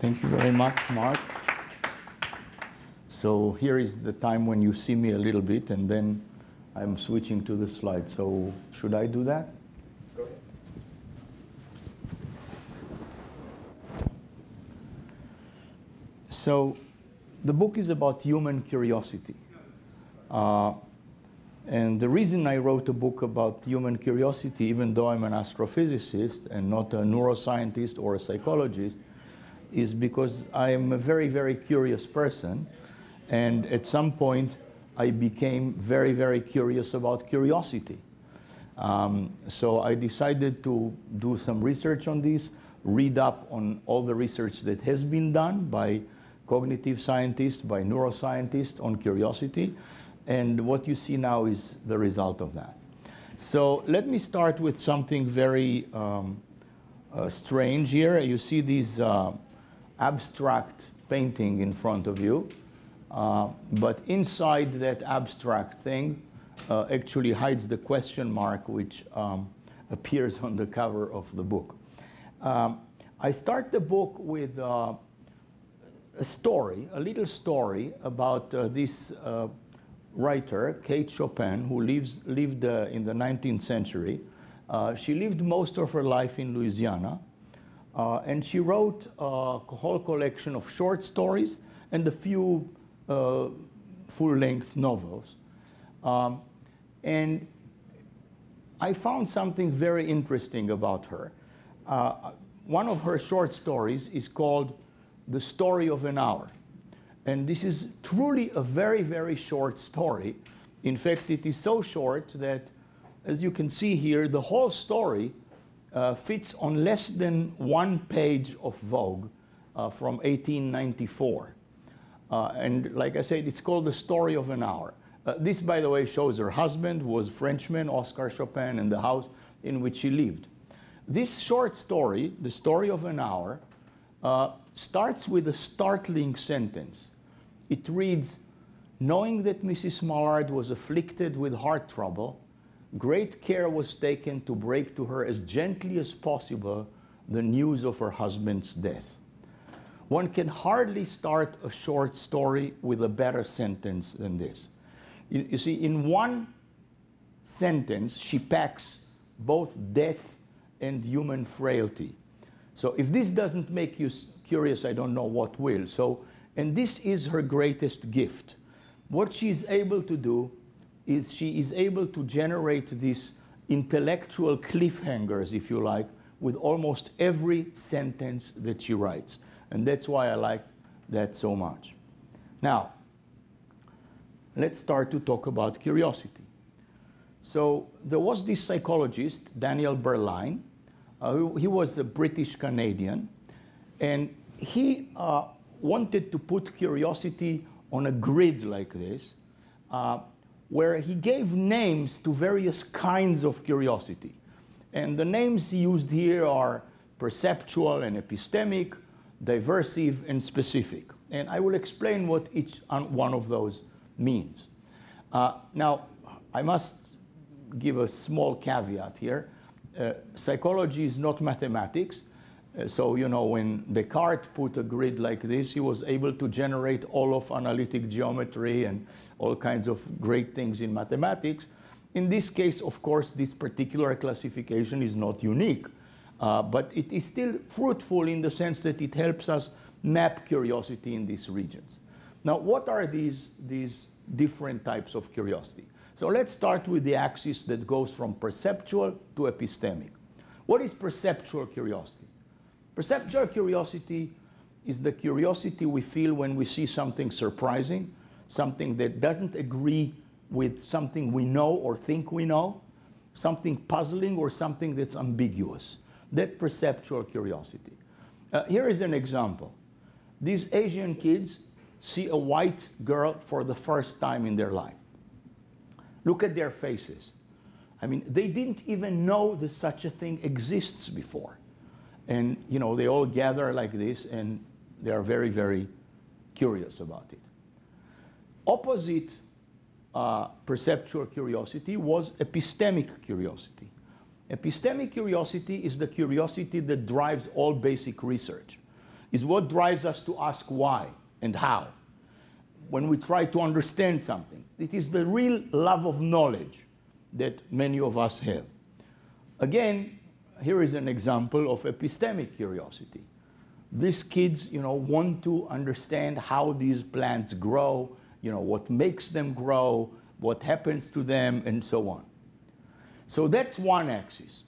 Thank you very much, Mark. So here is the time when you see me a little bit, and then I'm switching to the slide. So should I do that? Go ahead. So the book is about human curiosity. Uh, and the reason I wrote a book about human curiosity, even though I'm an astrophysicist and not a neuroscientist or a psychologist, is because I am a very, very curious person. And at some point, I became very, very curious about curiosity. Um, so I decided to do some research on this, read up on all the research that has been done by cognitive scientists, by neuroscientists on curiosity. And what you see now is the result of that. So let me start with something very um, uh, strange here. You see these uh, abstract painting in front of you. Uh, but inside that abstract thing uh, actually hides the question mark which um, appears on the cover of the book. Um, I start the book with uh, a story, a little story about uh, this uh, writer, Kate Chopin, who lives, lived uh, in the 19th century. she lived most of her life in Louisiana. And she wrote a whole collection of short stories and a few uh, full-length novels. Um, and I found something very interesting about her. Uh, one of her short stories is called The Story of an Hour. And this is truly a very, very short story. In fact, it is so short that, as you can see here, the whole story uh, fits on less than one page of Vogue uh, from 1894. Uh, and like I said, it's called The Story of an Hour. Uh, this, by the way, shows her husband was Frenchman, Oscar Chopin, and the house in which he lived. This short story, The Story of an Hour, uh, starts with a startling sentence. It reads, knowing that Mrs. Mallard was afflicted with heart trouble, great care was taken to break to her as gently as possible the news of her husband's death. One can hardly start a short story with a better sentence than this. You, you, see, in one sentence, she packs both death and human frailty. So if this doesn't make you curious, I don't know what will. So, and this is her greatest gift. What she is able to do is she is able to generate these intellectual cliffhangers, if you like, with almost every sentence that she writes. And that's why I like that so much. Now, let's start to talk about curiosity. So there was this psychologist, Daniel Berlyne. Uh, he was a British Canadian. And he uh, wanted to put curiosity on a grid like this, uh, where he gave names to various kinds of curiosity. And the names he used here are perceptual and epistemic, diversive, and specific. And I will explain what each one of those means. Uh, now, I must give a small caveat here. Uh, psychology is not mathematics. Uh, so, you know, when Descartes put a grid like this, he was able to generate all of analytic geometry and all kinds of great things in mathematics. In this case, of course, this particular classification is not unique. Uh, but it is still fruitful in the sense that it helps us map curiosity in these regions. Now, what are these, these different types of curiosity? So let's start with the axis that goes from perceptual to epistemic. What is perceptual curiosity? Perceptual curiosity is the curiosity we feel when we see something surprising, something that doesn't agree with something we know or think we know, something puzzling or something that's ambiguous that perceptual curiosity. Uh, here is an example. These Asian kids see a white girl for the first time in their life. Look at their faces. I mean, they didn't even know that such a thing exists before. And, you know, they all gather like this and they are very, very curious about it. Opposite uh, perceptual curiosity was epistemic curiosity. Epistemic curiosity is the curiosity that drives all basic research. is what drives us to ask why and how when we try to understand something. It is the real love of knowledge that many of us have. Again, here is an example of epistemic curiosity. These kids, you know, want to understand how these plants grow, you know, what makes them grow, what happens to them, and so on. So that's one axis.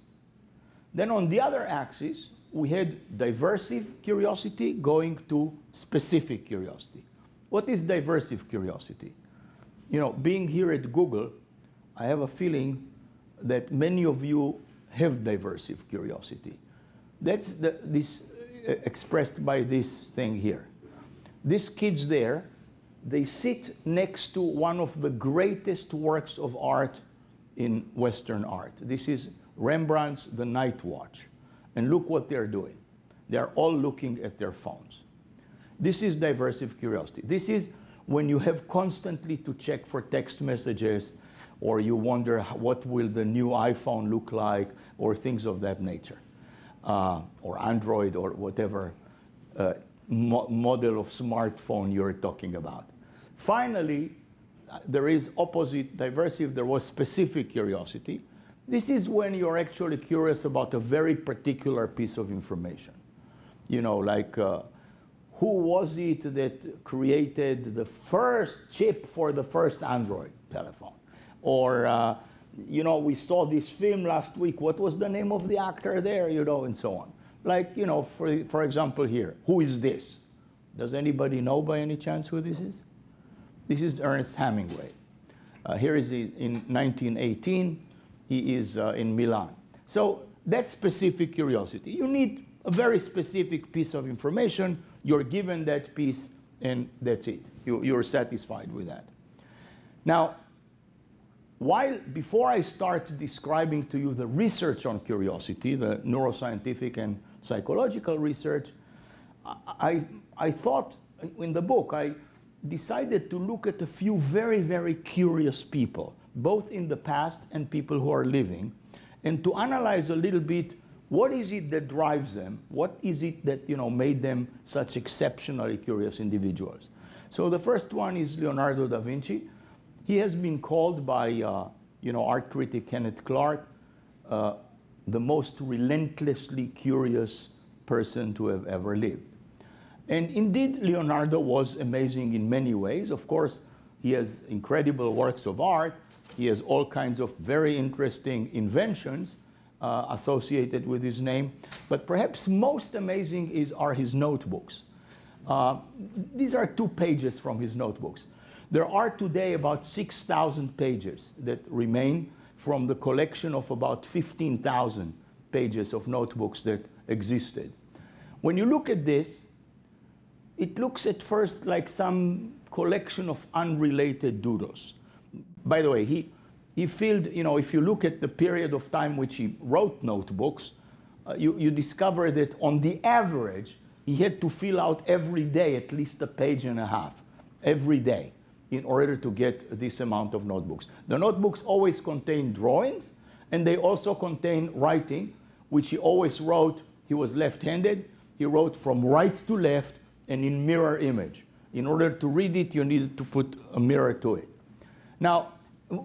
Then on the other axis, we had diversive curiosity going to specific curiosity. What is diversive curiosity? You know, being here at Google, I have a feeling that many of you have diversive curiosity. That's the, this uh, expressed by this thing here. These kids there, they sit next to one of the greatest works of art in Western art. This is Rembrandt's The Night Watch. And look what they're doing. They're all looking at their phones. This is diversive curiosity. This is when you have constantly to check for text messages or you wonder what will the new iPhone look like or things of that nature, uh, or Android or whatever uh, mo model of smartphone you're talking about. Finally, there is opposite diversive, there was specific curiosity. This is when you're actually curious about a very particular piece of information. You know, like uh, who was it that created the first chip for the first Android telephone? Or, uh, you know, we saw this film last week. What was the name of the actor there? You know, and so on. Like, you know, for, for example, here, who is this? Does anybody know by any chance who this is? This is Ernest Hemingway. Uh, here is in 1918. He is uh, in Milan. So that's specific curiosity. You need a very specific piece of information. You're given that piece, and that's it. You, you're satisfied with that. Now, while before I start describing to you the research on curiosity, the neuroscientific and psychological research, I, I thought in the book, I decided to look at a few very, very curious people, both in the past and people who are living, and to analyze a little bit what is it that drives them? What is it that you know, made them such exceptionally curious individuals? So the first one is Leonardo da Vinci. He has been called by uh, you know, art critic Kenneth Clark uh, the most relentlessly curious person to have ever lived. And indeed, Leonardo was amazing in many ways. Of course, he has incredible works of art. He has all kinds of very interesting inventions uh, associated with his name. But perhaps most amazing is, are his notebooks. Uh, these are two pages from his notebooks. There are today about 6,000 pages that remain from the collection of about 15,000 pages of notebooks that existed. When you look at this, it looks at first like some collection of unrelated doodles. By the way, he, he filled, you know, if you look at the period of time which he wrote notebooks, uh, you, you discover that on the average, he had to fill out every day at least a page and a half, every day, in order to get this amount of notebooks. The notebooks always contain drawings, and they also contain writing, which he always wrote. He was left handed. He wrote from right to left and in mirror image. In order to read it, you need to put a mirror to it. Now,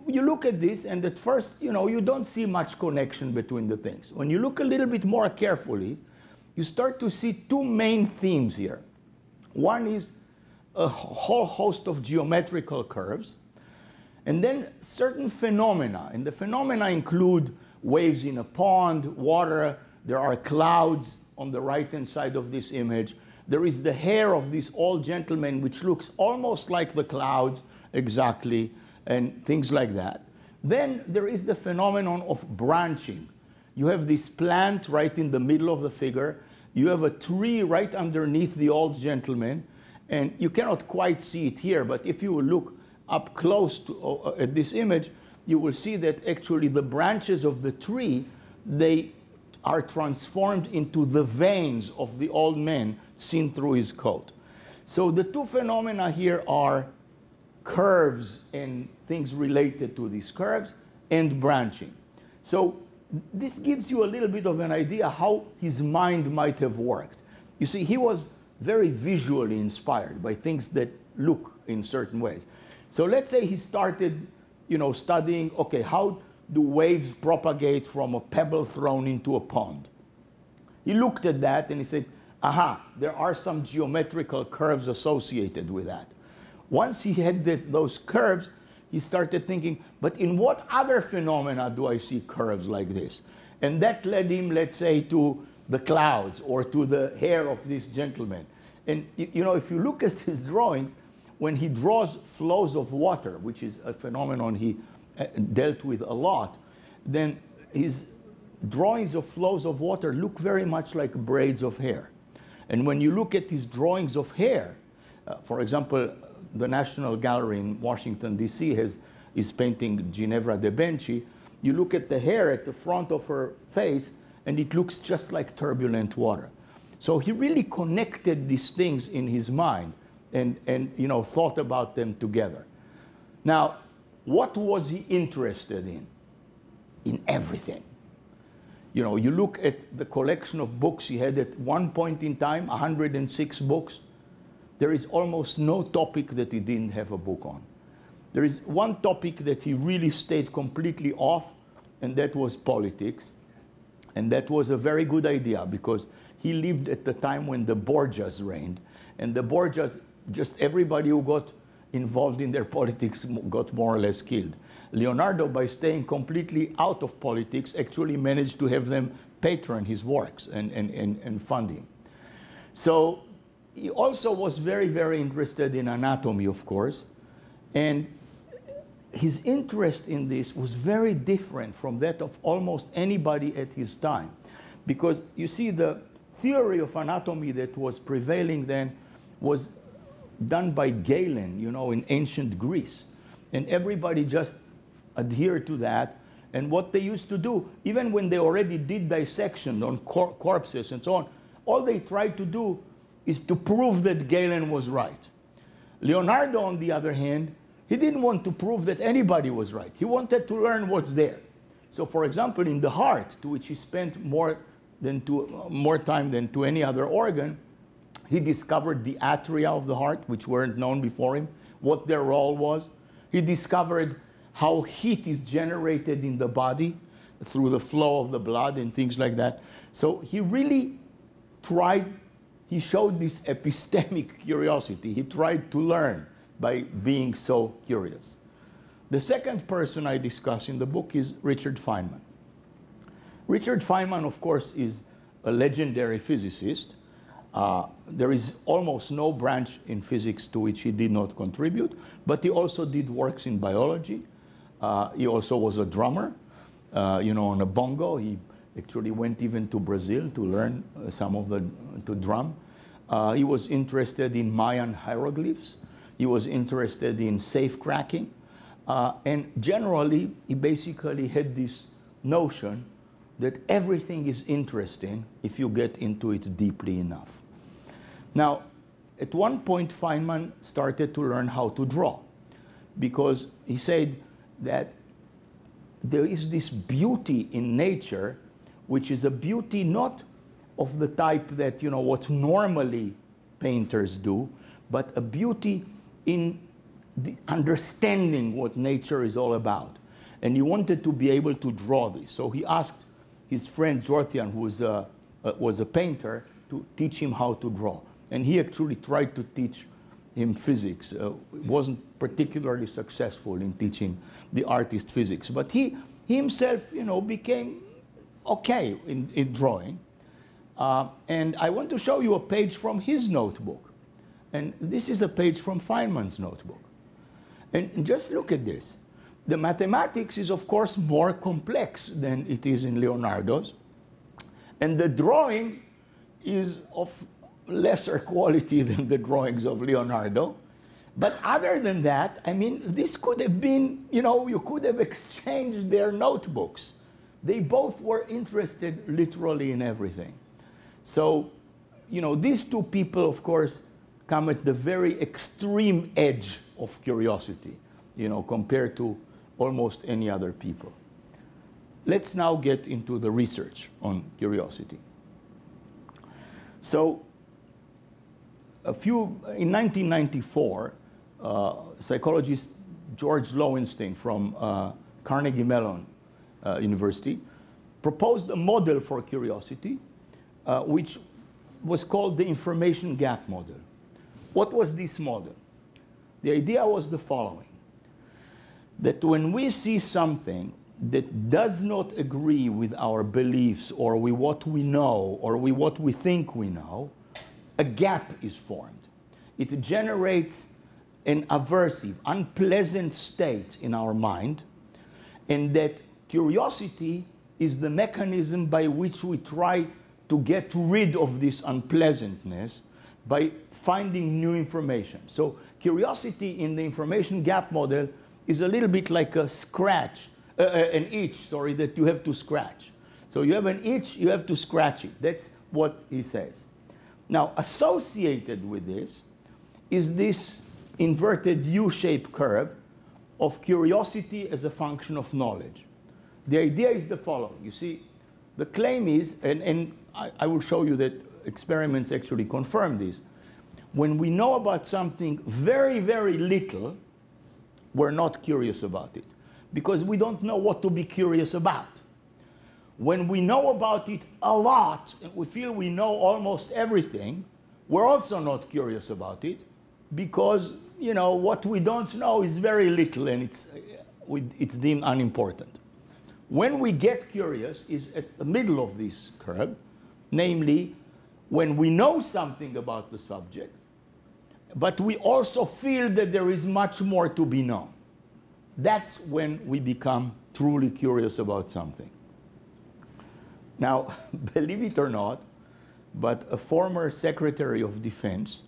you look at this, and at first, you know, you don't see much connection between the things. When you look a little bit more carefully, you start to see two main themes here. One is a whole host of geometrical curves, and then certain phenomena. And the phenomena include waves in a pond, water, there are clouds on the right-hand side of this image, there is the hair of this old gentleman, which looks almost like the clouds exactly, and things like that. Then there is the phenomenon of branching. You have this plant right in the middle of the figure. You have a tree right underneath the old gentleman, and you cannot quite see it here, but if you look up close to, uh, at this image, you will see that actually the branches of the tree, they are transformed into the veins of the old man seen through his coat. So the two phenomena here are curves and things related to these curves and branching. So this gives you a little bit of an idea how his mind might have worked. You see, he was very visually inspired by things that look in certain ways. So let's say he started, you know, studying, okay, how do waves propagate from a pebble thrown into a pond? He looked at that and he said, aha, there are some geometrical curves associated with that. Once he had those curves, he started thinking, but in what other phenomena do I see curves like this? And that led him, let's say, to the clouds or to the hair of this gentleman. And you know, if you look at his drawings, when he draws flows of water, which is a phenomenon he uh, dealt with a lot, then his drawings of flows of water look very much like braids of hair. And when you look at his drawings of hair, uh, for example, the National Gallery in Washington, D.C. has is painting Ginevra de Benci. You look at the hair at the front of her face, and it looks just like turbulent water. So he really connected these things in his mind and, and you know, thought about them together. Now, what was he interested in? In everything. You know, you look at the collection of books he had at one point in time, 106 books. There is almost no topic that he didn't have a book on. There is one topic that he really stayed completely off, and that was politics. And that was a very good idea because he lived at the time when the Borgias reigned. And the Borgias, just everybody who got involved in their politics got more or less killed. Leonardo, by staying completely out of politics, actually managed to have them patron his works and, and, and, and fund him. So he also was very, very interested in anatomy, of course. And his interest in this was very different from that of almost anybody at his time. Because you see, the theory of anatomy that was prevailing then was done by Galen, you know, in ancient Greece. And everybody just adhered to that. And what they used to do, even when they already did dissection on cor corpses and so on, all they tried to do is to prove that Galen was right. Leonardo, on the other hand, he didn't want to prove that anybody was right. He wanted to learn what's there. So, for example, in the heart, to which he spent more, than to, more time than to any other organ, he discovered the atria of the heart, which weren't known before him, what their role was. He discovered how heat is generated in the body through the flow of the blood and things like that. So he really tried, he showed this epistemic curiosity. He tried to learn by being so curious. The second person I discuss in the book is Richard Feynman. Richard Feynman, of course, is a legendary physicist. Uh, there is almost no branch in physics to which he did not contribute, but he also did works in biology. Uh, he also was a drummer, uh, you know, on a bongo. He actually went even to Brazil to learn uh, some of the, to drum. Uh, he was interested in Mayan hieroglyphs. He was interested in safe cracking. Uh, and generally, he basically had this notion that everything is interesting if you get into it deeply enough. Now, at one point, Feynman started to learn how to draw because he said that there is this beauty in nature, which is a beauty not of the type that, you know, what normally painters do, but a beauty in understanding what nature is all about. And he wanted to be able to draw this. So he asked his friend Zorthian, who was a, uh, was a painter, to teach him how to draw. And he actually tried to teach him physics. Uh, wasn't particularly successful in teaching the artist physics, but he, he himself, you know, became okay in, in drawing. Uh, and I want to show you a page from his notebook. And this is a page from Feynman's notebook. And, just look at this. The mathematics is, of course, more complex than it is in Leonardo's. And the drawing is of lesser quality than the drawings of Leonardo. But other than that, I mean, this could have been, you know, you could have exchanged their notebooks. They both were interested literally in everything. So, you know, these two people, of course, come at the very extreme edge of curiosity, you know, compared to almost any other people. Let's now get into the research on curiosity. So a few, in 1994, uh, psychologist George Loewenstein from uh, Carnegie Mellon uh, University proposed a model for curiosity, uh, which was called the information gap model. What was this model? The idea was the following that when we see something that does not agree with our beliefs or with what we know or with what we think we know, a gap is formed. It generates an aversive, unpleasant state in our mind, and that curiosity is the mechanism by which we try to get rid of this unpleasantness by finding new information. So curiosity in the information gap model is a little bit like a scratch, uh, uh, an itch, sorry, that you have to scratch. So you have an itch, you have to scratch it. That's what he says. Now, associated with this is this inverted U-shaped curve of curiosity as a function of knowledge. The idea is the following. You see, the claim is, and, and I, I will show you that experiments actually confirm this. When we know about something very, very little, we're not curious about it because we don't know what to be curious about. When we know about it a lot and we feel we know almost everything, we're also not curious about it because you know what we don't know is very little and it's, uh, it's deemed unimportant. When we get curious is at the middle of this curve, namely when we know something about the subject but we also feel that there is much more to be known. That's when we become truly curious about something. Now, believe it or not, but a former Secretary of Defense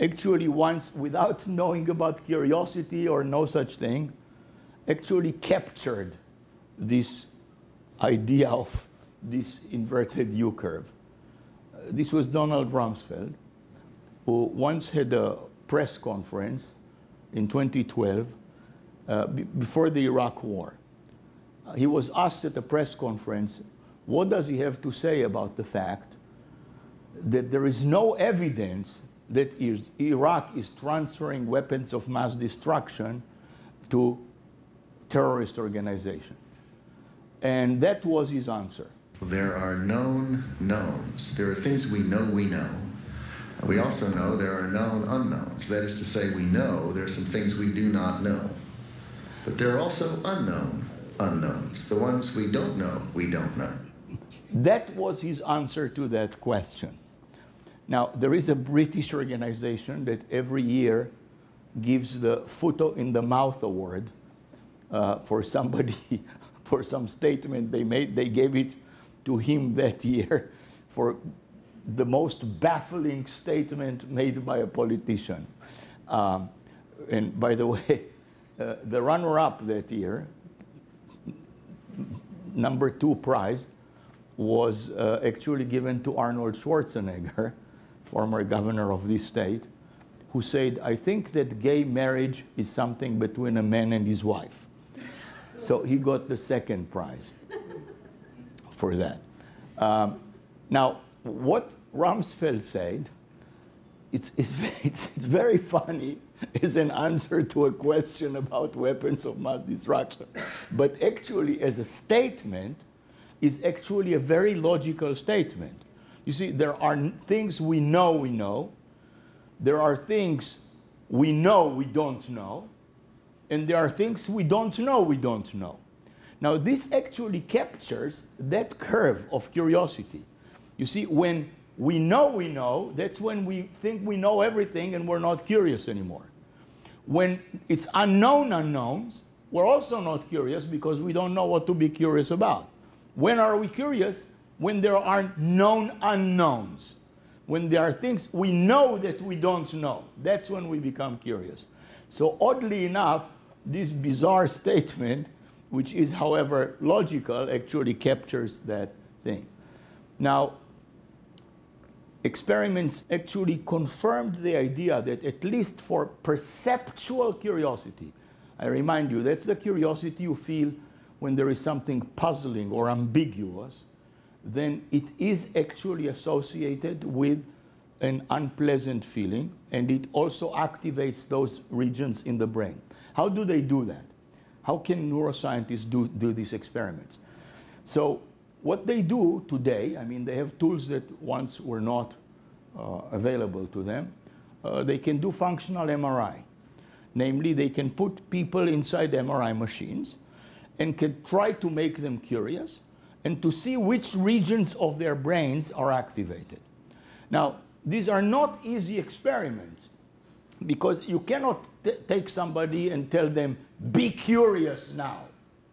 actually once, without knowing about curiosity or no such thing, actually captured this idea of this inverted U curve. This was Donald Rumsfeld who once had a press conference in 2012 uh, before the Iraq War. Uh, he was asked at a press conference, what does he have to say about the fact that there is no evidence that is, Iraq is transferring weapons of mass destruction to terrorist organization? And that was his answer. There are known knowns. There are things we know we know we also know there are known unknowns. That is to say, we know there are some things we do not know. But there are also unknown unknowns. The ones we don't know, we don't know. That was his answer to that question. Now, there is a British organization that every year gives the foot in the mouth award uh, for somebody, for some statement they made. They gave it to him that year for the most baffling statement made by a politician. Um, and by the way, uh, the runner-up that year, number two prize, was uh, actually given to Arnold Schwarzenegger, former governor of this state, who said, I think that gay marriage is something between a man and his wife. So he got the second prize for that. Um, now, what Rumsfeld said, it's, it's, it's, very funny as an answer to a question about weapons of mass destruction. But actually, as a statement, is actually a very logical statement. You see, there are things we know we know, there are things we know we don't know, and there are things we don't know we don't know. Now, this actually captures that curve of curiosity. You see, when we know we know, that's when we think we know everything and we're not curious anymore. When it's unknown unknowns, we're also not curious because we don't know what to be curious about. When are we curious? When there are known unknowns. When there are things we know that we don't know. That's when we become curious. So, oddly enough, this bizarre statement, which is, however, logical, actually captures that thing. Now, experiments actually confirmed the idea that at least for perceptual curiosity, I remind you, that's the curiosity you feel when there is something puzzling or ambiguous, then it is actually associated with an unpleasant feeling, and it also activates those regions in the brain. How do they do that? How can neuroscientists do, do these experiments? So what they do today, I mean, they have tools that once were not uh, available to them. Uh, they can do functional MRI. Namely, they can put people inside MRI machines and can try to make them curious and to see which regions of their brains are activated. Now, these are not easy experiments because you cannot take somebody and tell them, be curious now.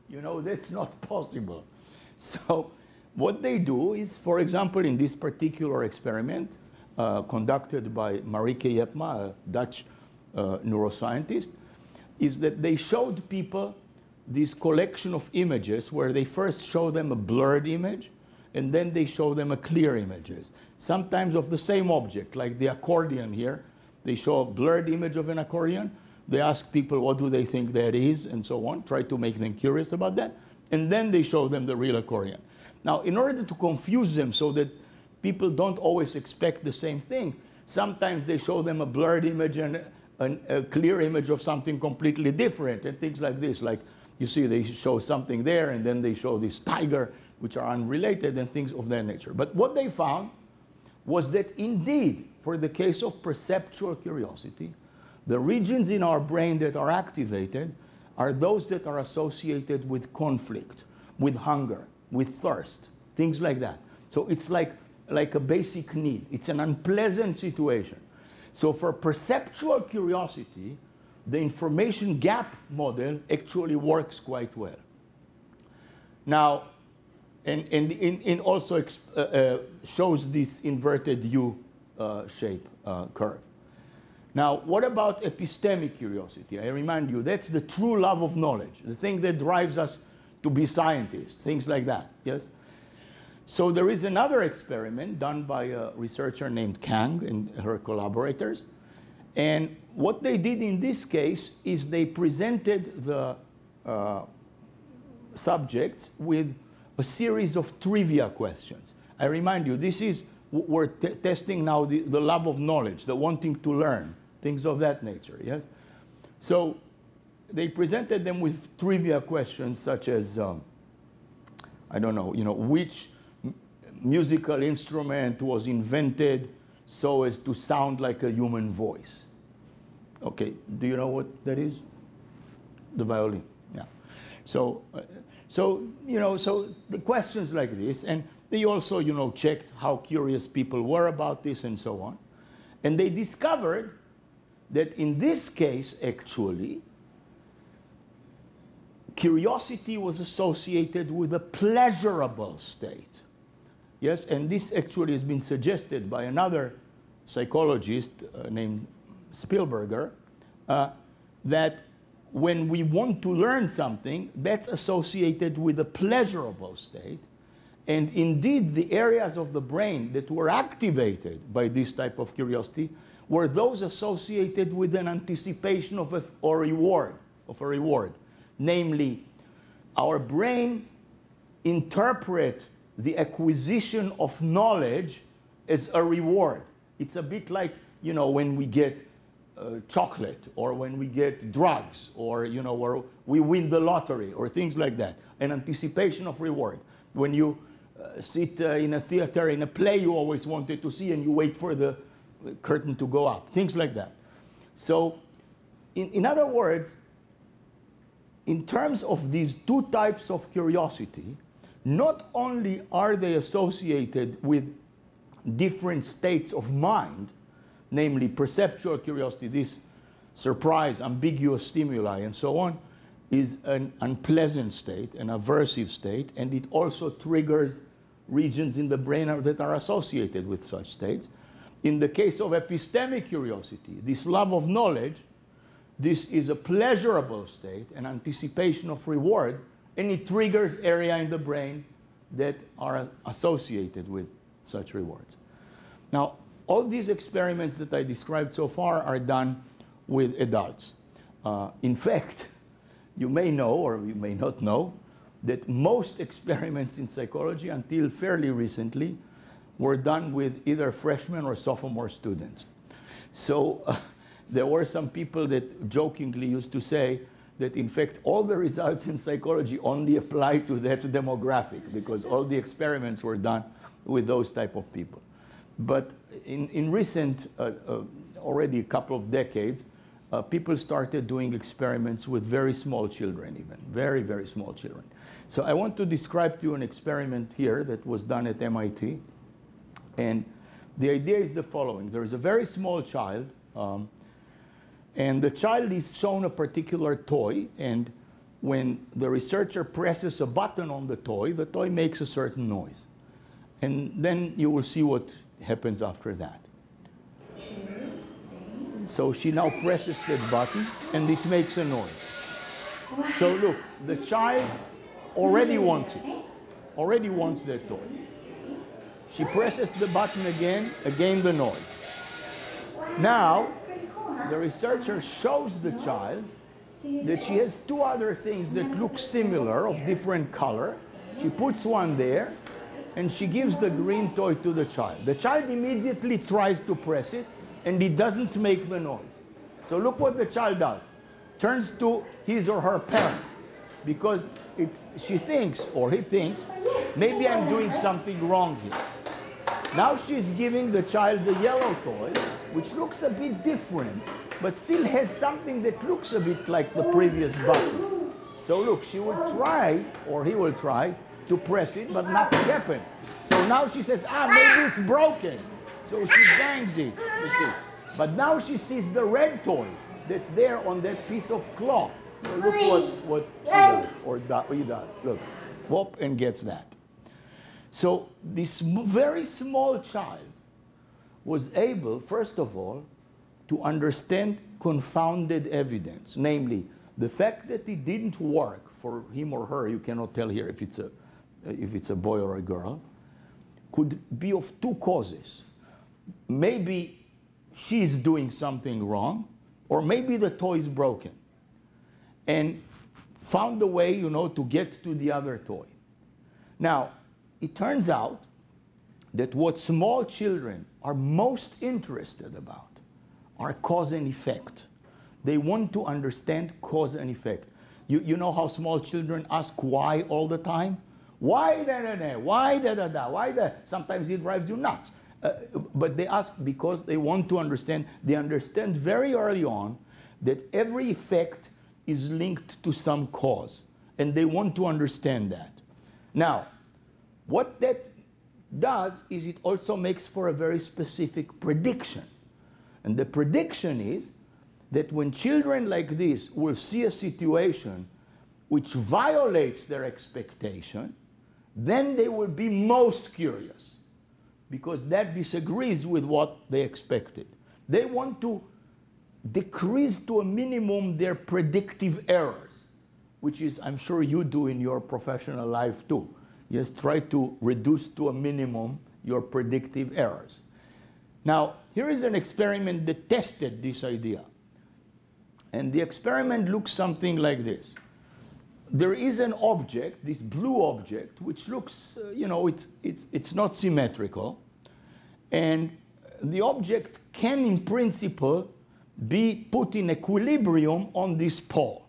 You know, that's not possible. So what they do is, for example, in this particular experiment uh, conducted by Marieke Jepma, a Dutch uh, neuroscientist, is that they showed people this collection of images where they first show them a blurred image and then they show them a clear images, sometimes of the same object, like the accordion here. They show a blurred image of an accordion. They ask people what do they think that is and so on, try to make them curious about that. And then they show them the real accordion. Now, in order to confuse them so that people don't always expect the same thing, sometimes they show them a blurred image and a clear image of something completely different and things like this. Like you see, they show something there and then they show this tiger which are unrelated and things of that nature. But what they found was that indeed, for the case of perceptual curiosity, the regions in our brain that are activated are those that are associated with conflict, with hunger, with thirst, things like that. So it's like, like a basic need. It's an unpleasant situation. So for perceptual curiosity, the information gap model actually works quite well. Now, and, and in also uh, uh, shows this inverted U uh, shape uh, curve. Now, what about epistemic curiosity? I remind you, that's the true love of knowledge, the thing that drives us to be scientists, things like that, yes? So there is another experiment done by a researcher named Kang and her collaborators. And what they did in this case is they presented the uh, subjects with a series of trivia questions. I remind you, this is, we're testing now the, the love of knowledge, the wanting to learn, things of that nature, yes? So they presented them with trivia questions such as, um, I don't know, you know, which musical instrument was invented so as to sound like a human voice? Okay, do you know what that is? The violin, yeah. So uh, so, you know, so the questions like this, and they also, you know, checked how curious people were about this and so on. And they discovered that in this case, actually, curiosity was associated with a pleasurable state. Yes, and this actually has been suggested by another psychologist uh, named Spielberger, uh, that when we want to learn something, that's associated with a pleasurable state. And indeed, the areas of the brain that were activated by this type of curiosity were those associated with an anticipation of a, or reward, of a reward. Namely, our brains interpret the acquisition of knowledge as a reward. It's a bit like, you know, when we get uh, chocolate or when we get drugs or you know or we win the lottery or things like that an anticipation of reward when you uh, sit uh, in a theater in a play you always wanted to see and you wait for the curtain to go up. Things like that. So in, in other words in terms of these two types of curiosity not only are they associated with different states of mind namely perceptual curiosity, this surprise, ambiguous stimuli, and so on, is an unpleasant state, an aversive state, and it also triggers regions in the brain that are associated with such states. In the case of epistemic curiosity, this love of knowledge, this is a pleasurable state, an anticipation of reward, and it triggers area in the brain that are associated with such rewards. Now, all these experiments that I described so far are done with adults. Uh, in fact, you may know or you may not know that most experiments in psychology until fairly recently were done with either freshmen or sophomore students. So uh, there were some people that jokingly used to say that in fact all the results in psychology only apply to that demographic because all the experiments were done with those type of people. But in, in recent, uh, uh, already a couple of decades, uh, people started doing experiments with very small children even, very, very small children. So I want to describe to you an experiment here that was done at MIT. And the idea is the following. There is a very small child, um, and the child is shown a particular toy, and when the researcher presses a button on the toy, the toy makes a certain noise. And then you will see what happens after that. So she now presses that button, and it makes a noise. So look, the child already wants it, already wants that toy. She presses the button again, again the noise. Now, the researcher shows the child that she has two other things that look similar of different color. She puts one there and she gives the green toy to the child. The child immediately tries to press it and he doesn't make the noise. So look what the child does. Turns to his or her parent because it's, she thinks or he thinks, maybe I'm doing something wrong here. Now she's giving the child the yellow toy, which looks a bit different, but still has something that looks a bit like the previous button. So look, she will try, or he will try, to press it, but nothing happened. So now she says, ah, maybe it's broken. So she bangs it. But now she sees the red toy that's there on that piece of cloth. So look what, what she does, or that, he does. Look, whoop, and gets that. So this very small child was able, first of all, to understand confounded evidence, namely the fact that it didn't work for him or her, you cannot tell here if it's a, if it's a boy or a girl, could be of two causes. Maybe she's doing something wrong, or maybe the toy is broken. And found a way, you know, to get to the other toy. Now, it turns out that what small children are most interested about are cause and effect. They want to understand cause and effect. You, you know how small children ask why all the time? Why da da da? Why da da da? Why da? Sometimes it drives you nuts. Uh, but they ask because they want to understand. They understand very early on that every effect is linked to some cause. And they want to understand that. Now, what that does is it also makes for a very specific prediction. And the prediction is that when children like this will see a situation which violates their expectation, then they will be most curious because that disagrees with what they expected. They want to decrease to a minimum their predictive errors, which is, I'm sure you do in your professional life too. Yes, try to reduce to a minimum your predictive errors. Now, here is an experiment that tested this idea. And the experiment looks something like this. There is an object, this blue object, which looks, uh, you know, it's, it's, it's not symmetrical. And the object can, in principle, be put in equilibrium on this pole.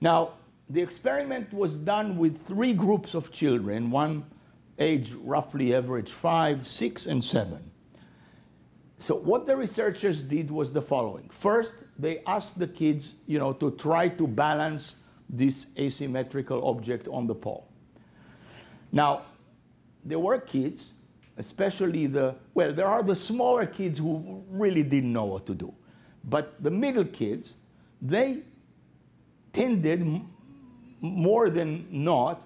Now, the experiment was done with three groups of children, one age roughly average five, six, and seven. So what the researchers did was the following. First, they asked the kids, you know, to try to balance this asymmetrical object on the pole. Now, there were kids especially the, well, there are the smaller kids who really didn't know what to do. But the middle kids, they tended more than not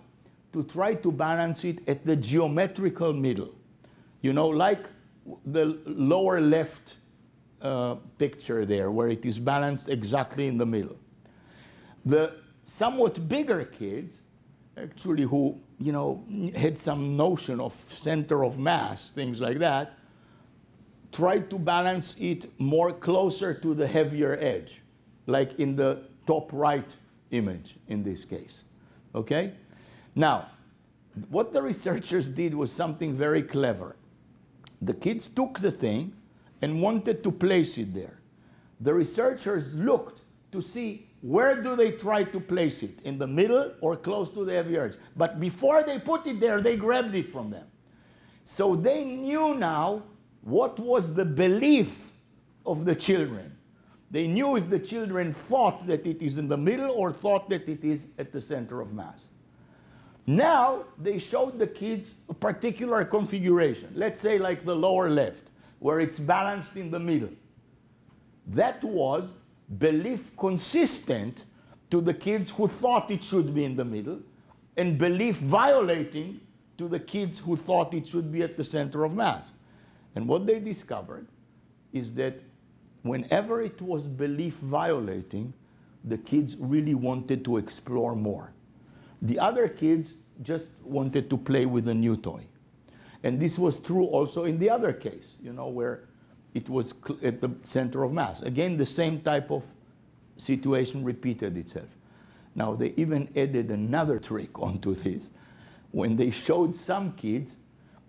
to try to balance it at the geometrical middle. You know, like the lower left uh, picture there, where it is balanced exactly in the middle. The somewhat bigger kids, actually, who you know, had some notion of center of mass, things like that, tried to balance it more closer to the heavier edge, like in the top right image in this case. Okay? Now, what the researchers did was something very clever. The kids took the thing and wanted to place it there. The researchers looked to see where do they try to place it, in the middle or close to the heavy edge. But before they put it there, they grabbed it from them. So they knew now what was the belief of the children. They knew if the children thought that it is in the middle or thought that it is at the center of mass. Now they showed the kids a particular configuration, let's say like the lower left, where it's balanced in the middle. That was belief consistent to the kids who thought it should be in the middle, and belief violating to the kids who thought it should be at the center of mass. And what they discovered is that whenever it was belief violating, the kids really wanted to explore more. The other kids just wanted to play with a new toy. And this was true also in the other case, you know, where it was at the center of mass. Again, the same type of situation repeated itself. Now, they even added another trick onto this when they showed some kids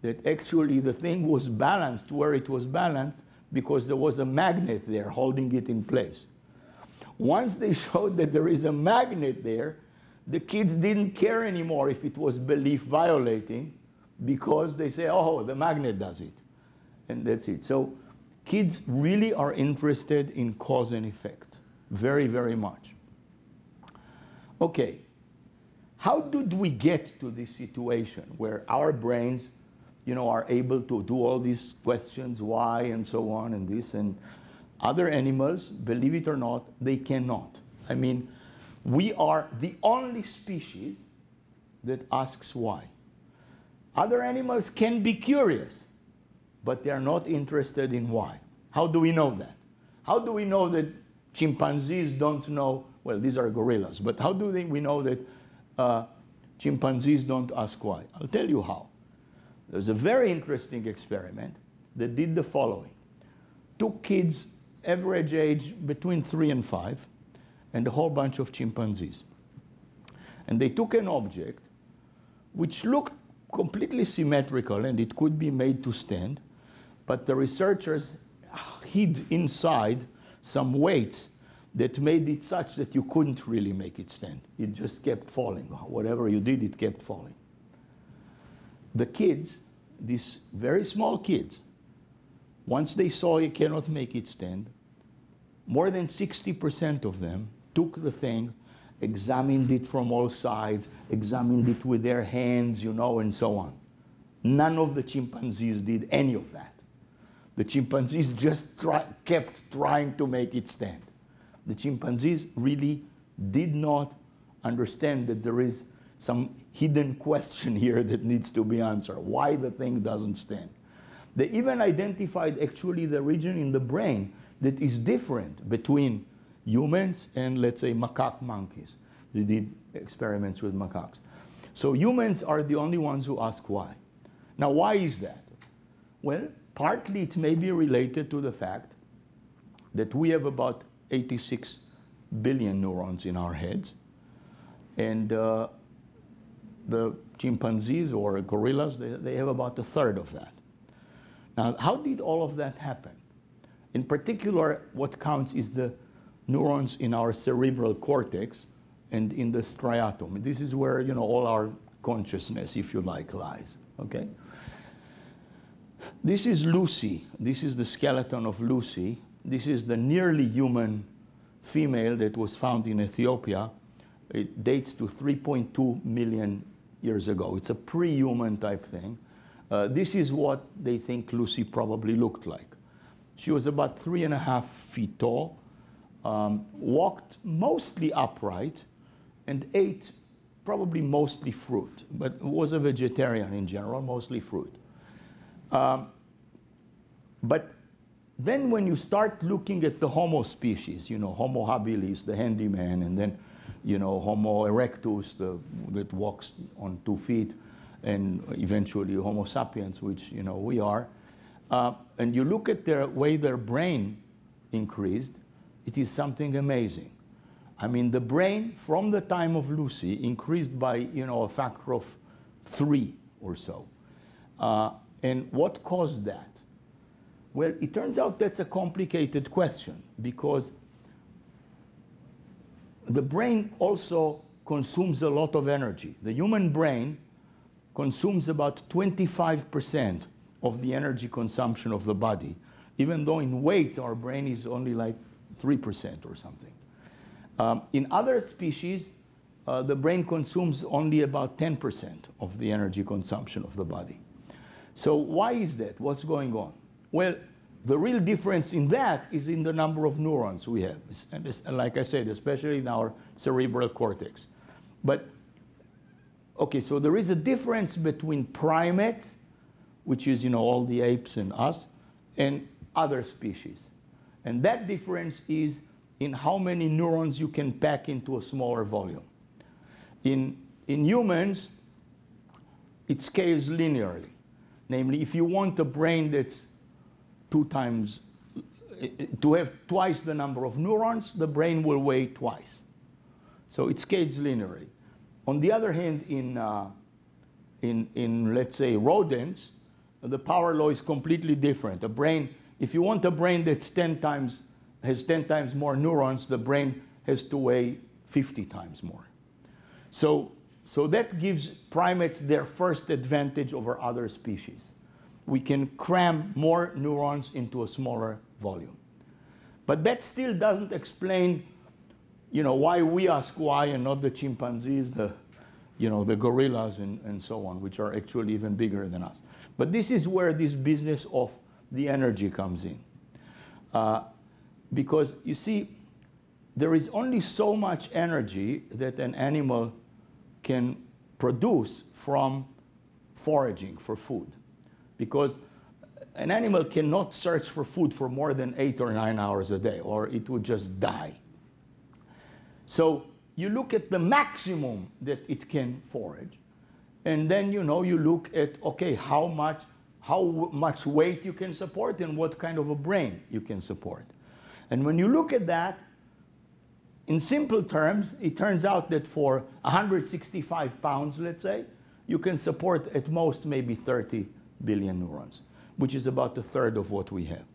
that actually the thing was balanced where it was balanced because there was a magnet there holding it in place. Once they showed that there is a magnet there, the kids didn't care anymore if it was belief violating because they say, oh, the magnet does it. And that's it. So kids really are interested in cause and effect, very, very much. Okay, how did we get to this situation where our brains, you know, are able to do all these questions, why and so on and this, and other animals, believe it or not, they cannot. I mean, we are the only species that asks why. Other animals can be curious, but they are not interested in why. How do we know that? How do we know that chimpanzees don't know? Well, these are gorillas, but how do they, we know that uh, chimpanzees don't ask why? I'll tell you how. There's a very interesting experiment that did the following. Took kids average age between three and five, and a whole bunch of chimpanzees. And they took an object which looked completely symmetrical and it could be made to stand, but the researchers hid inside some weights that made it such that you couldn't really make it stand. It just kept falling. Whatever you did, it kept falling. The kids, these very small kids, once they saw you cannot make it stand, more than 60% of them took the thing, examined it from all sides, examined it with their hands, you know, and so on. None of the chimpanzees did any of that. The chimpanzees just try, kept trying to make it stand. The chimpanzees really did not understand that there is some hidden question here that needs to be answered. Why the thing doesn't stand. They even identified actually the region in the brain that is different between humans and let's say macaque monkeys. They did experiments with macaques. So humans are the only ones who ask why. Now, why is that? Well, partly it may be related to the fact that we have about 86 billion neurons in our heads, and uh, the chimpanzees or gorillas, they, they have about a third of that. Now, how did all of that happen? In particular, what counts is the neurons in our cerebral cortex and in the striatum. This is where you know all our consciousness, if you like, lies. Okay. This is Lucy. This is the skeleton of Lucy. This is the nearly human female that was found in Ethiopia. It dates to 3.2 million years ago. It's a pre-human type thing. Uh, this is what they think Lucy probably looked like. She was about three and a half feet tall, um, walked mostly upright, and ate probably mostly fruit, but was a vegetarian in general, mostly fruit. Um, but then when you start looking at the Homo species, you know, Homo habilis, the handyman, and then, you know, Homo erectus, the, that walks on two feet, and eventually Homo sapiens, which, you know, we are, uh, and you look at the way their brain increased, it is something amazing. I mean, the brain from the time of Lucy increased by, you know, a factor of three or so. Uh, and what caused that? Well, it turns out that's a complicated question because the brain also consumes a lot of energy. The human brain consumes about 25% of the energy consumption of the body, even though in weight our brain is only like 3% or something. Um, in other species, uh, the brain consumes only about 10% of the energy consumption of the body. So why is that? What's going on? Well, the real difference in that is in the number of neurons we have. And, like I said, especially in our cerebral cortex. But, okay, so there is a difference between primates, which is, you know, all the apes and us, and other species. And that difference is in how many neurons you can pack into a smaller volume. In, in humans, it scales linearly. Namely, if you want a brain that's two times, to have twice the number of neurons, the brain will weigh twice. So it scales linearly. On the other hand, in, uh, in, in, let's say, rodents, the power law is completely different. A brain, if you want a brain that's 10 times, has 10 times more neurons, the brain has to weigh 50 times more. So, so that gives primates their first advantage over other species. We can cram more neurons into a smaller volume. But that still doesn't explain you know, why we ask why and not the chimpanzees, the, you know, the gorillas and, and so on, which are actually even bigger than us. But this is where this business of the energy comes in. Uh, because you see, there is only so much energy that an animal can produce from foraging for food. Because an animal cannot search for food for more than eight or nine hours a day, or it would just die. So you look at the maximum that it can forage, and then you know you look at okay how much how much weight you can support and what kind of a brain you can support. And when you look at that, in simple terms, it turns out that for 165 pounds, let's say, you can support at most maybe 30 billion neurons, which is about a third of what we have.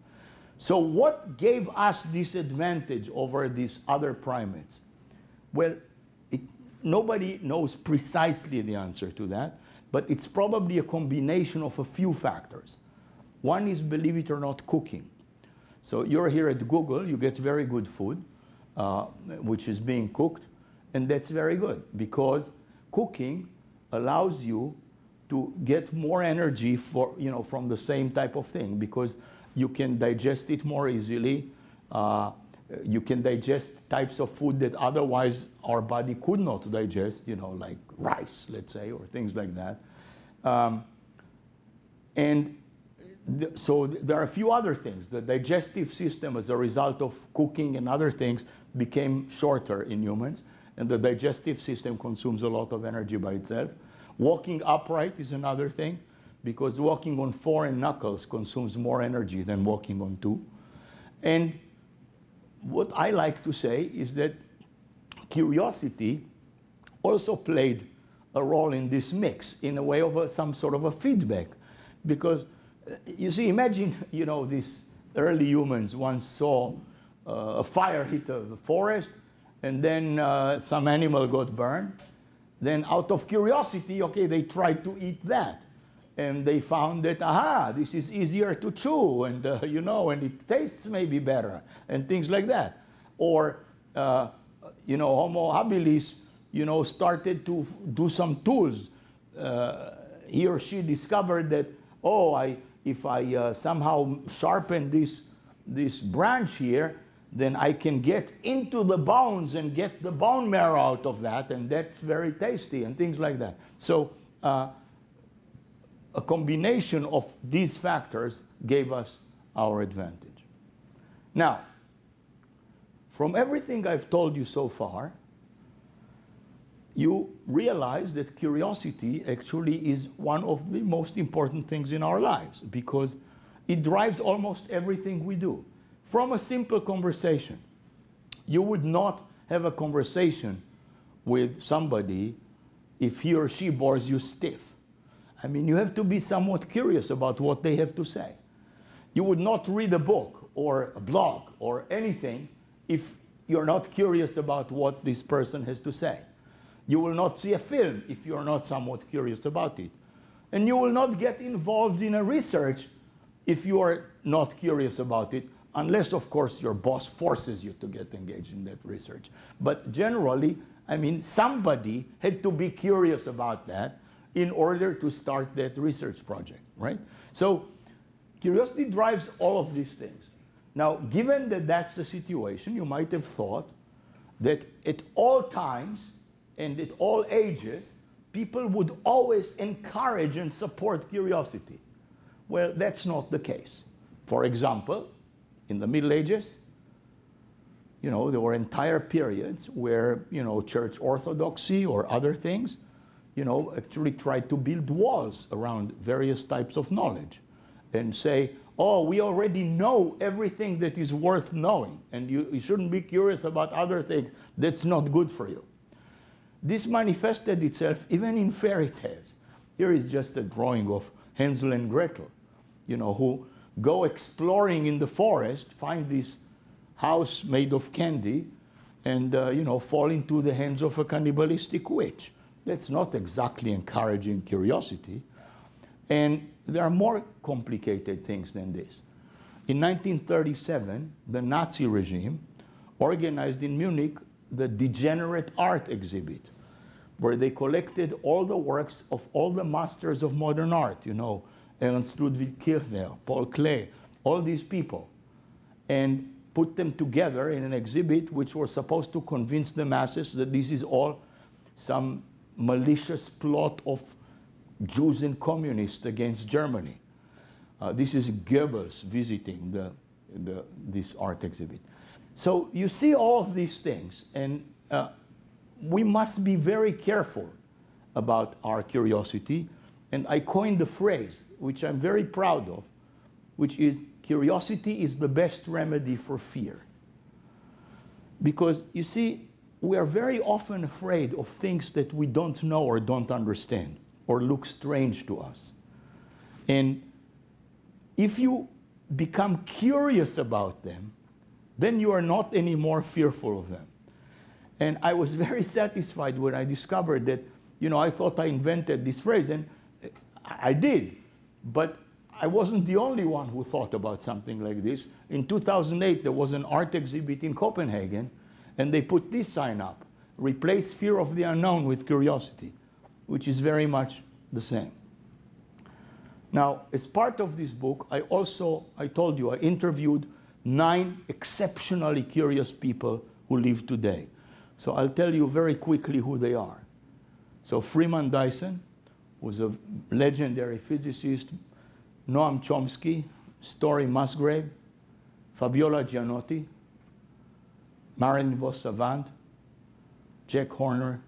So what gave us this advantage over these other primates? Well, it, nobody knows precisely the answer to that, but it's probably a combination of a few factors. One is, believe it or not, cooking. So you're here at Google, you get very good food uh, which is being cooked, and that's very good because cooking allows you to get more energy for, you know, from the same type of thing because you can digest it more easily. Uh, you can digest types of food that otherwise our body could not digest, you know, like rice, let's say, or things like that. Um, and th so th there are a few other things. The digestive system, as a result of cooking and other things, became shorter in humans, and the digestive system consumes a lot of energy by itself. Walking upright is another thing, because walking on four knuckles consumes more energy than walking on two. And what I like to say is that curiosity also played a role in this mix in a way of a, some sort of a feedback. Because uh, you see, imagine, you know, these early humans once saw a fire hit the forest, and then uh, some animal got burned. Then out of curiosity, okay, they tried to eat that. And they found that, aha, this is easier to chew, and uh, you know, and it tastes maybe better, and things like that. Or, uh, you know, Homo habilis, you know, started to do some tools. Uh, he or she discovered that, oh, I, if I uh, somehow sharpen this, this branch here, then I can get into the bones and get the bone marrow out of that, and that's very tasty, and things like that. So uh, a combination of these factors gave us our advantage. Now, from everything I've told you so far, you realize that curiosity actually is one of the most important things in our lives because it drives almost everything we do from a simple conversation. You would not have a conversation with somebody if he or she bores you stiff. I mean, you have to be somewhat curious about what they have to say. You would not read a book or a blog or anything if you're not curious about what this person has to say. You will not see a film if you're not somewhat curious about it. And you will not get involved in a research if you are not curious about it, unless, of course, your boss forces you to get engaged in that research. But generally, I mean, somebody had to be curious about that in order to start that research project, right? So curiosity drives all of these things. Now, given that that's the situation, you might have thought that at all times and at all ages, people would always encourage and support curiosity. Well, that's not the case. For example, in the Middle Ages, you know, there were entire periods where, you know, church orthodoxy or other things, you know, actually tried to build walls around various types of knowledge and say, oh, we already know everything that is worth knowing, and you, you shouldn't be curious about other things. That's not good for you. This manifested itself even in fairy tales. Here is just a drawing of Hansel and Gretel, you know, who go exploring in the forest, find this house made of candy, and, uh, you know, fall into the hands of a cannibalistic witch. That's not exactly encouraging curiosity. And there are more complicated things than this. In 1937, the Nazi regime organized in Munich the Degenerate Art exhibit, where they collected all the works of all the masters of modern art, you know, Ernst Ludwig Kirchner, Paul Klee, all these people, and put them together in an exhibit which was supposed to convince the masses that this is all some malicious plot of Jews and communists against Germany. Uh, this is Goebbels visiting the, the, this art exhibit. So you see all of these things, and uh, we must be very careful about our curiosity. And I coined the phrase, which I'm very proud of, which is curiosity is the best remedy for fear. Because you see, we are very often afraid of things that we don't know or don't understand or look strange to us. And if you become curious about them, then you are not anymore fearful of them. And I was very satisfied when I discovered that, you know, I thought I invented this phrase, and I did. But I wasn't the only one who thought about something like this. In 2008, there was an art exhibit in Copenhagen, and they put this sign up replace fear of the unknown with curiosity, which is very much the same. Now, as part of this book, I also, I told you, I interviewed nine exceptionally curious people who live today. So I'll tell you very quickly who they are. So Freeman Dyson was a legendary physicist, Noam Chomsky, Story Musgrave, Fabiola Gianotti, Marilyn vos Savant, Jack Horner,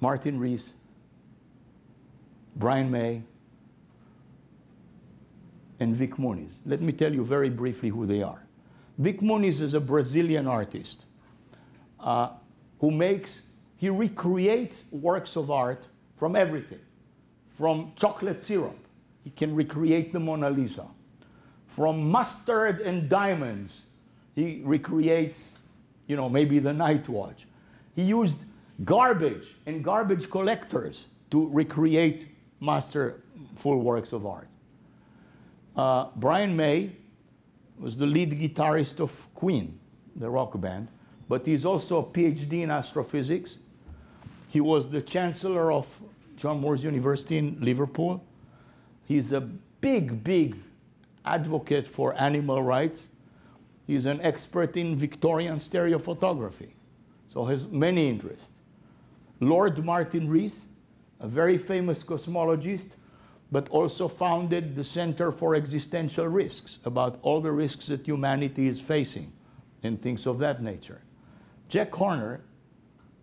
Martin Rees, Brian May, and Vik Muniz. Let me tell you very briefly who they are. Vik Muniz is a Brazilian artist uh, who makes, he recreates works of art from everything. From chocolate syrup, he can recreate the Mona Lisa. From mustard and diamonds, he recreates, you know, maybe the night watch. He used garbage and garbage collectors to recreate masterful works of art. Uh, Brian May was the lead guitarist of Queen, the rock band, but he's also a PhD in astrophysics. He was the chancellor of John Moores University in Liverpool. He's a big, big advocate for animal rights. He's an expert in Victorian stereophotography, so has many interests. Lord Martin Rees, a very famous cosmologist, but also founded the Center for Existential Risks about all the risks that humanity is facing and things of that nature. Jack Horner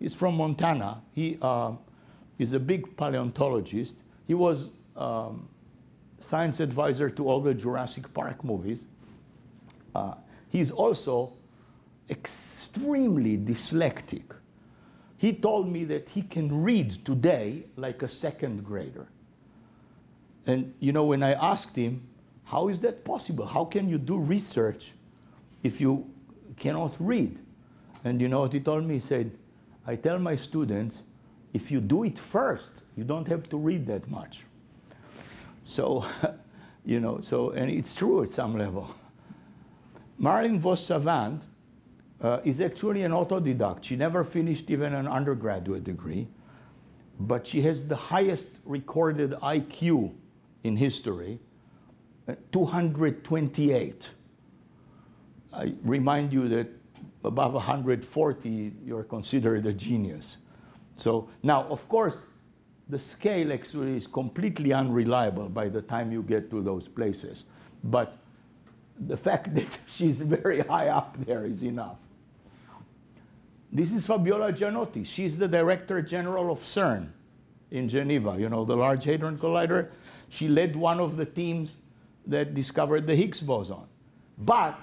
is from Montana. He uh, is a big paleontologist. He was um, science advisor to all the Jurassic Park movies. Uh, he's also extremely dyslexic. He told me that he can read today like a second grader. And you know, when I asked him, how is that possible? How can you do research if you cannot read? And you know what he told me? He said, I tell my students, if you do it first, you don't have to read that much. So, you know, so, and it's true at some level. Marilyn Vos Savant uh, is actually an autodidact. She never finished even an undergraduate degree, but she has the highest recorded IQ in history, uh, 228. I remind you that above 140, you're considered a genius. So now, of course, the scale actually is completely unreliable by the time you get to those places. But the fact that she's very high up there is enough. This is Fabiola Gianotti. She's the Director General of CERN in Geneva, you know, the Large Hadron Collider. She led one of the teams that discovered the Higgs boson. But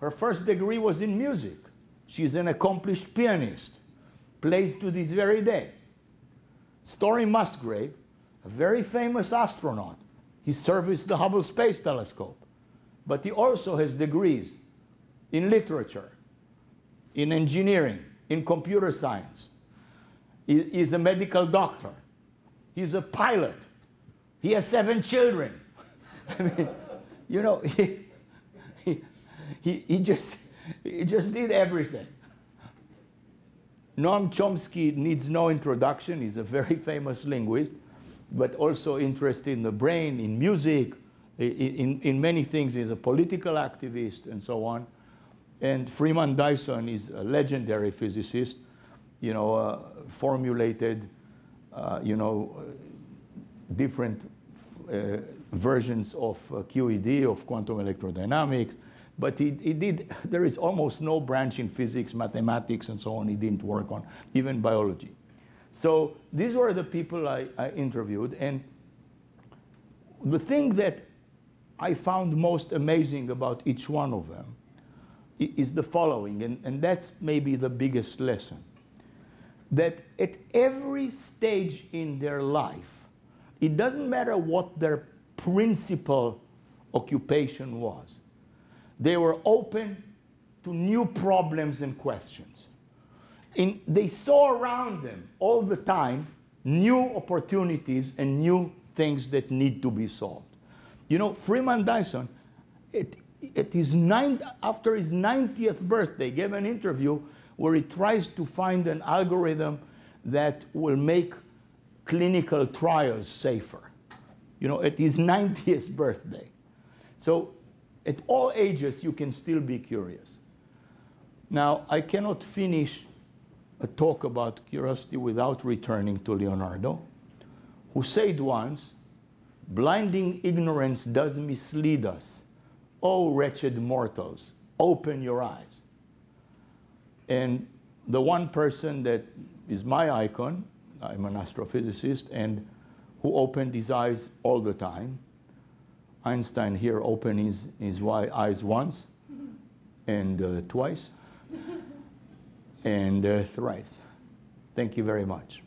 her first degree was in music. She's an accomplished pianist, plays to this very day. Story Musgrave, a very famous astronaut, he serviced the Hubble Space Telescope, but he also has degrees in literature, in engineering, in computer science. He, he's a medical doctor. He's a pilot. He has seven children. I mean, you know, he, he, he, he, just, he just did everything. Noam Chomsky needs no introduction. He's a very famous linguist, but also interested in the brain, in music, in, in, many things. He's a political activist and so on. And Freeman Dyson is a legendary physicist, you know, uh, formulated, uh, you know, different uh, versions of uh, QED, of quantum electrodynamics, but he, he, did, there is almost no branch in physics, mathematics, and so on he didn't work on, even biology. So these were the people I, I interviewed, and the thing that I found most amazing about each one of them is the following, and, and that's maybe the biggest lesson. That at every stage in their life, it doesn't matter what their principal occupation was, they were open to new problems and questions. In, they saw around them all the time new opportunities and new things that need to be solved. You know, Freeman Dyson, it, at his ninth, after his 90th birthday, gave an interview where he tries to find an algorithm that will make clinical trials safer. You know, at his 90th birthday. So at all ages, you can still be curious. Now, I cannot finish a talk about curiosity without returning to Leonardo, who said once, blinding ignorance does mislead us O wretched mortals, open your eyes. And the one person that is my icon, I'm an astrophysicist, and who opened his eyes all the time. Einstein here opened his, his eyes once and uh, twice and uh, thrice. Thank you very much.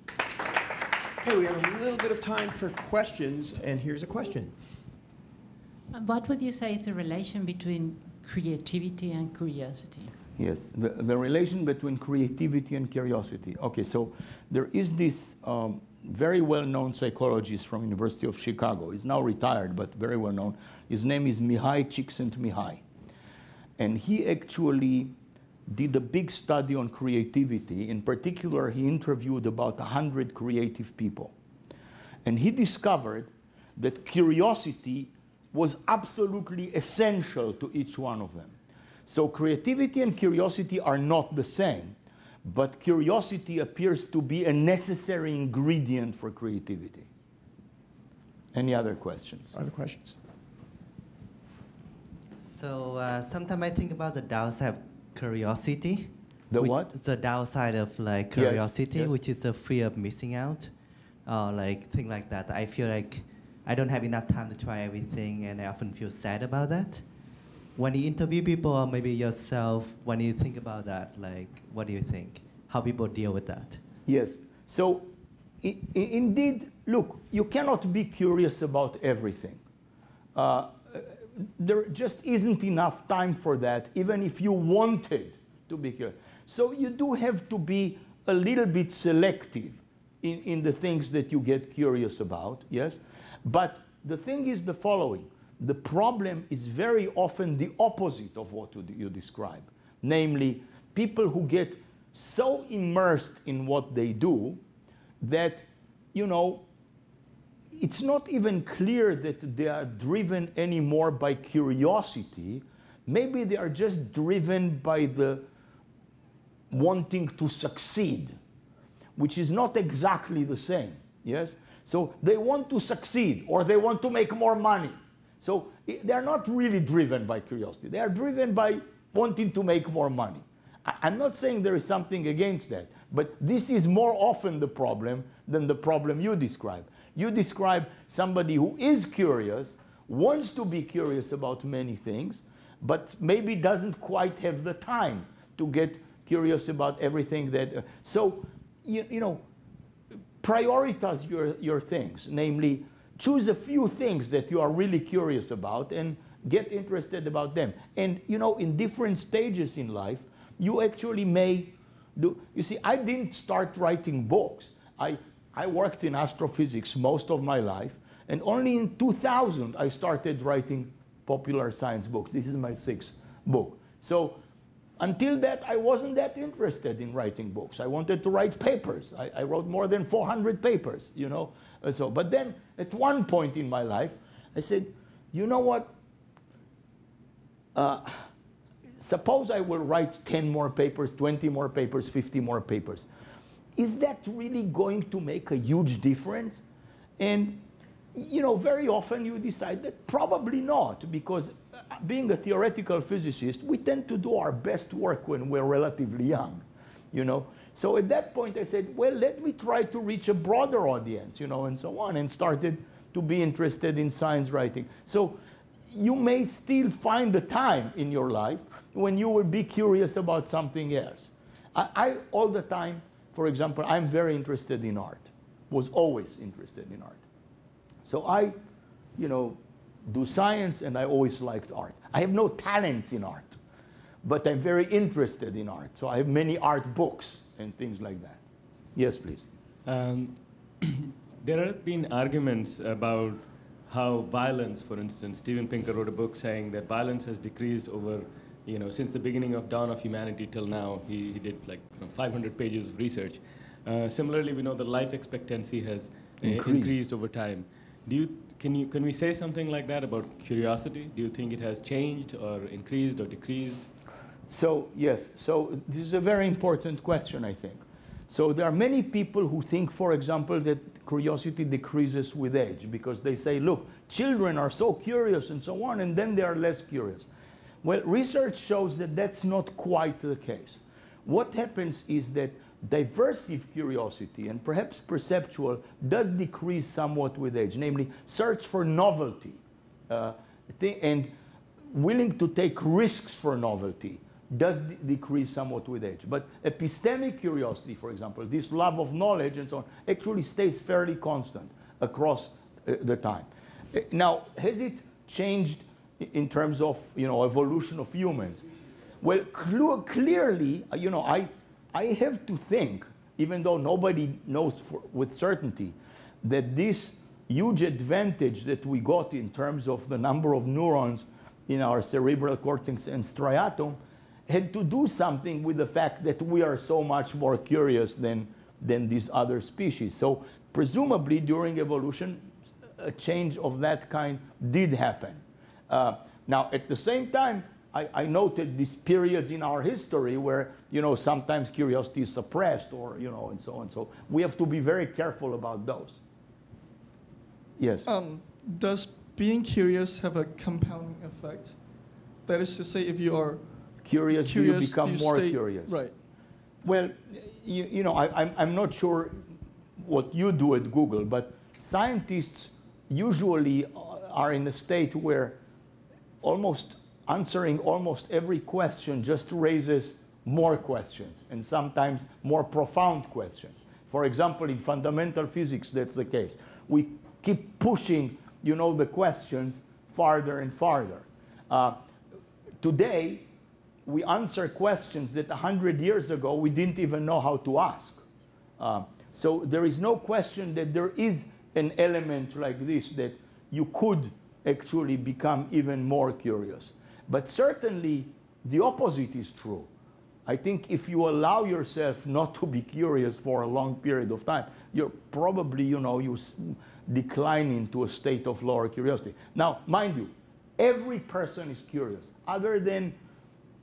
Okay, we have a little bit of time for questions, and here's a question. What would you say is the relation between creativity and curiosity? Yes, the, the relation between creativity and curiosity. Okay, so there is this um, very well-known psychologist from University of Chicago. He's now retired, but very well-known. His name is Mihaly Csikszentmihalyi. And he actually did a big study on creativity. In particular, he interviewed about 100 creative people. And he discovered that curiosity was absolutely essential to each one of them. So creativity and curiosity are not the same, but curiosity appears to be a necessary ingredient for creativity. Any other questions? Other questions? So uh, sometimes I think about the downside of curiosity. The what? The downside of like curiosity, yes, yes. which is the fear of missing out, or like thing like that. I feel like I don't have enough time to try everything, and I often feel sad about that. When you interview people, or maybe yourself, when you think about that, like, what do you think? How people deal with that? Yes. So indeed, look, you cannot be curious about everything. Uh, there just isn't enough time for that, even if you wanted to be curious. So you do have to be a little bit selective in, in the things that you get curious about, yes? But the thing is the following the problem is very often the opposite of what you- describe. Namely, people who get so immersed in what they do that, you know, it's not even clear that they are driven anymore by curiosity. Maybe they are just driven by the wanting to succeed, which is not exactly the same. Yes? So they want to succeed or they want to make more money. So they're not really driven by curiosity. They are driven by wanting to make more money. I'm not saying there is something against that, but this is more often the problem than the problem you describe. You describe somebody who is curious, wants to be curious about many things, but maybe doesn't quite have the time to get curious about everything that. uh, so, you, you know, prioritize your, your things, namely, choose a few things that you are really curious about and get interested about them. And, you know, in different stages in life, you actually may do. You see, I didn't start writing books. I, I worked in astrophysics most of my life, and only in 2000 I started writing popular science books. This is my sixth book. So until that, I wasn't that interested in writing books. I wanted to write papers. I, I wrote more than 400 papers, you know. Uh, So, but then at one point in my life, I said, you know what? Uh, suppose I will write 10 more papers, 20 more papers, 50 more papers. Is that really going to make a huge difference? And, you know, very often you decide that probably not, because uh, being a theoretical physicist, we tend to do our best work when we're relatively young, you know. So at that point I said, well, let me try to reach a broader audience, you know, and so on, and started to be interested in science writing. So you may still find the time in your life when you will be curious about something else. I, I all the time, for example, I'm very interested in art, was always interested in art. So I, you know, do science and I always liked art. I have no talents in art, but I'm very interested in art. So I have many art books and things like that. Yes, please. Um, there have been arguments about how violence, for instance, Steven Pinker wrote a book saying that violence has decreased over, you know, since the beginning of dawn of humanity till now. He, he did like you know, 500 pages of research. Uh, similarly, we know the life expectancy has uh, Increased. increased over time. Do you, can, you, can we say something like that about curiosity? Do you think it has changed or increased or decreased? So, yes, so this is a very important question, I think. So, there are many people who think, for example, that curiosity decreases with age because they say, look, children are so curious and so on, and then they are less curious. Well, research shows that that's not quite the case. What happens is that diversive curiosity and perhaps perceptual does decrease somewhat with age, namely, search for novelty uh, and willing to take risks for novelty does de- decrease somewhat with age. But epistemic curiosity, for example, this love of knowledge and so on, actually stays fairly constant across uh, the time. Uh, Now, has it changed in terms of you know evolution of humans? Well, clu- clearly, uh, you know, I I have to think, even though nobody knows for, with certainty, that this huge advantage that we got in terms of the number of neurons in our cerebral cortex and striatum had to do something with the fact that we are so much more curious than, than these other species. So presumably during evolution, a change of that kind did happen. Uh, now, at the same time, I, I noted these periods in our history where, you know, sometimes curiosity is suppressed or, you know, and so on. So we have to be very careful about those. Yes. Um, does being curious have a compounding effect? That is to say, if you are curious, curious, do you become you more stay- curious? Right. Well, you, you know, I, I'm, I'm not sure what you do at Google, but scientists usually are in a state where almost answering almost every question just raises more questions and sometimes more profound questions. For example, in fundamental physics, that's the case. We keep pushing, you know, the questions farther and farther. Uh, today, we answer questions that 100 years ago we didn't even know how to ask. Uh, so there is no question that there is an element like this that you could actually become even more curious. But certainly the opposite is true. I think if you allow yourself not to be curious for a long period of time, you're probably, you know, you decline into a state of lower curiosity. Now, mind you, every person is curious, other than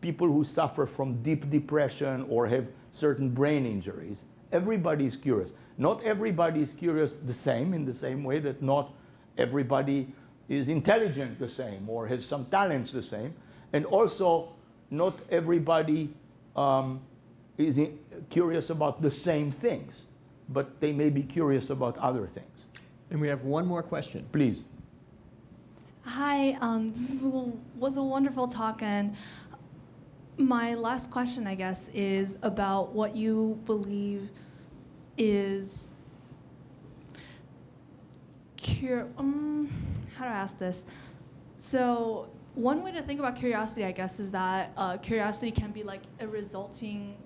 people who suffer from deep depression or have certain brain injuries. Everybody is curious. Not everybody is curious the same, in the same way that not everybody is intelligent the same or has some talents the same. And also, not everybody um, is curious about the same things, but they may be curious about other things. And we have one more question. Please. Hi, um, this is, was a wonderful talk, and my last question, I guess, is about what you believe is cure. Um, how do I ask this? So one way to think about curiosity, I guess, is that uh, curiosity can be like a resulting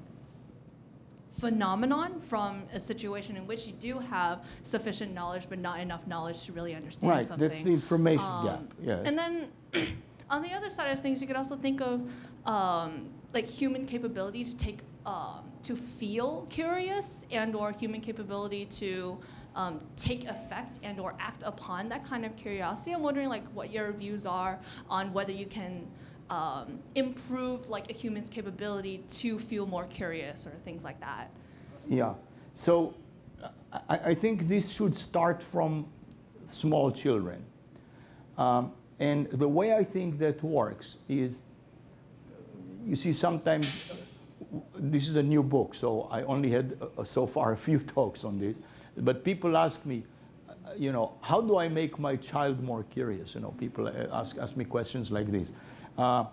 phenomenon from a situation in which you do have sufficient knowledge but not enough knowledge to really understand right, something. that's the information um, gap. Yes. And then on the other side of things, you could also think of um, like human capability to take um, to feel curious and or human capability to um, take effect and or act upon that kind of curiosity. I'm wondering like what your views are on whether you can um, improve like a human's capability to feel more curious or things like that. Yeah. So I, I think this should start from small children. Um, and the way I think that works is, you see, sometimes this is a new book, so I only had uh, so far a few talks on this. But people ask me, you know, how do I make my child more curious? You know, people ask, ask me questions like this. Uh,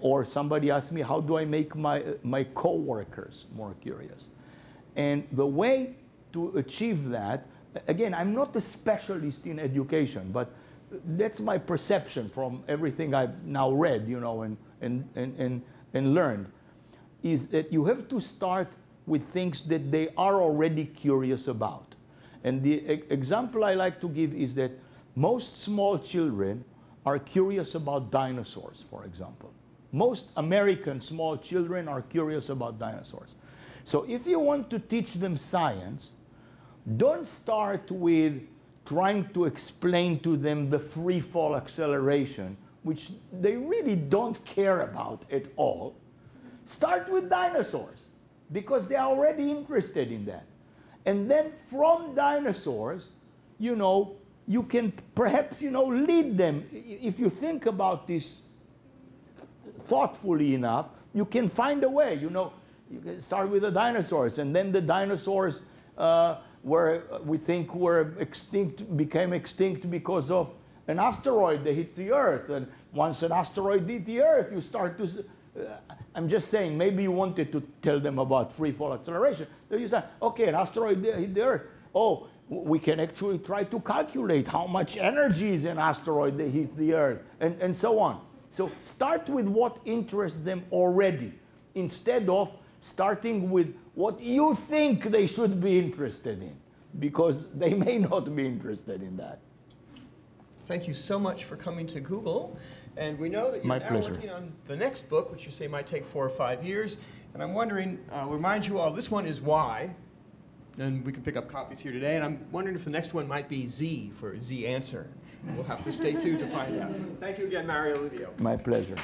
or somebody asks me, how do I make my, my coworkers more curious? And the way to achieve that, again, I'm not a specialist in education, but that's my perception from everything I've now read, you know, and, and, and, and, and learned, is that you have to start with things that they are already curious about. And the e example I like to give is that most small children are curious about dinosaurs, for example. Most American small children are curious about dinosaurs. So if you want to teach them science, don't start with trying to explain to them the free fall acceleration, which they really don't care about at all. Start with dinosaurs, because they're already interested in that. And then from dinosaurs, you know, you can perhaps, you know, lead them. If you think about this thoughtfully enough, you can find a way, you know. You can start with the dinosaurs, and then the dinosaurs uh, were, we think, were extinct, became extinct because of an asteroid that hit the Earth. And once an asteroid hit the Earth, you start to uh, I'm just saying, maybe you wanted to tell them about free fall acceleration. Then you say, okay, an asteroid hit the Earth. Oh, we can actually try to calculate how much energy is an asteroid that hits the Earth, and, and so on. So start with what interests them already, instead of starting with what you think they should be interested in, because they may not be interested in that. Thank you so much for coming to Google. And we know that you're My now pleasure. working on the next book, which you say might take four or five years. And I'm wondering, uh, remind you all, this one is Y, and we can pick up copies here today. And I'm wondering if the next one might be Z for Z answer. We'll have to stay tuned to find out. Thank you again, Mario Livio. My pleasure.